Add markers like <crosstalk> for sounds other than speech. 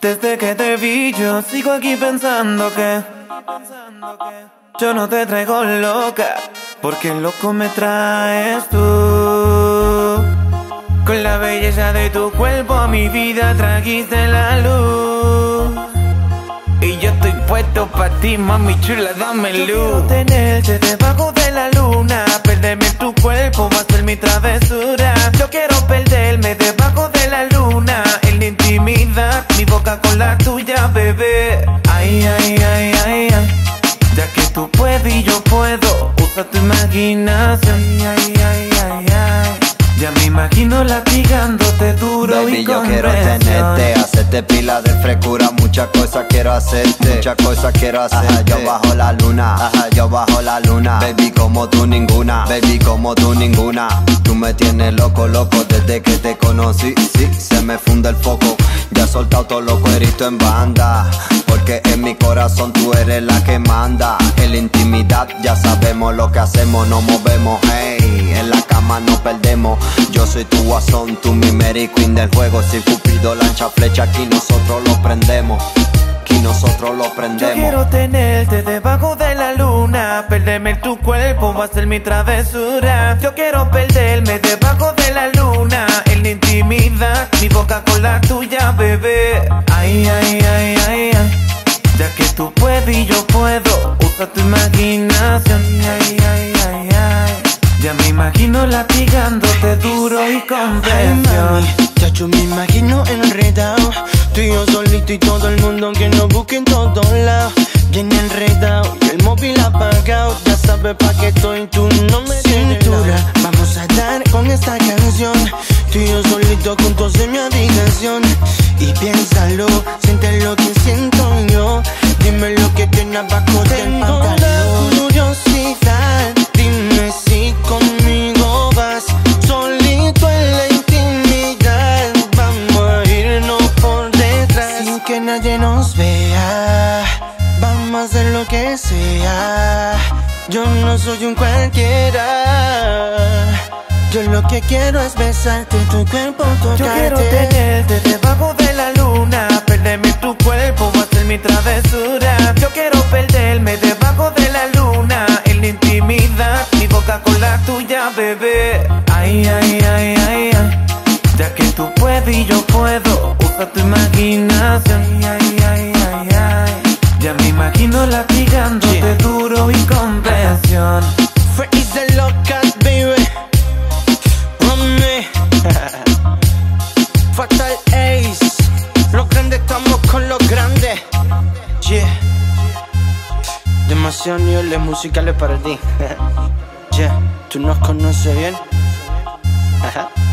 Desde que te vi yo sigo aquí pensando que yo no te traigo loca, porque loco me traes tú. Con la belleza de tu cuerpo a mi vida trajiste la luz. Y yo estoy puesto pa' ti, mami chula, dame luz. Yo quiero tenerte debajo de la luna, con la tuya, bebé. Ay, ay, ay, ay, ay. Ya que tú puedes y yo puedo, usa tu imaginación. Ay, ay, ay. Ya me imagino latigándote duro Baby, y yo con quiero presión. tenerte, hacerte pila de frescura, muchas cosas quiero hacerte, muchas cosas quiero hacerte. Ajá, yo bajo la luna, ajá, yo bajo la luna. Baby, como tú ninguna, baby, como tú ninguna. Tú me tienes loco, loco, desde que te conocí, sí, se me funde el foco. Ya he soltado todo lo cuerito en banda, porque en mi corazón tú eres la que manda. En la intimidad ya sabemos lo que hacemos, nos movemos, hey, en la cama no perdemos. Yo soy tu guasón, tú mi Mary Queen del juego. Si Cupido lancha flecha, aquí nosotros lo prendemos. Aquí nosotros lo Yo prendemos. quiero tenerte debajo de la luna, perderme tu cuerpo va a ser mi travesura. Yo quiero perderme debajo latigándote duro y con presión. chacho, me imagino enredado. Tú y yo solito y todo el mundo que nos busque en todos lados. Bien enredado y el móvil apagado. Ya sabes pa' qué estoy, tú no me Cintura, vamos a dar con esta canción. Tú y yo solito juntos en mi habitación. Y piénsalo, siente lo que siento yo. Dime lo que tienes abajo que nadie nos vea Vamos a hacer lo que sea Yo no soy un cualquiera Yo lo que quiero es besarte tu cuerpo, Yo quiero tocarte tenerte debajo de la luna, perderme tu cuerpo va a ser mi travesura. Yo quiero perderme debajo de la luna, en la intimidad, mi boca con la tuya, bebé. Ay, ay, Ay, ay, ay, ay, ay. Ya me imagino latigándote Yeah. duro y con presión. Freeze the locas, baby. Mami. Fatal Ace. Los grandes estamos con los grandes. Yeah. Demasiado niveles musicales para ti. <laughs> yeah. Tú nos conoces bien. Ajá. <laughs>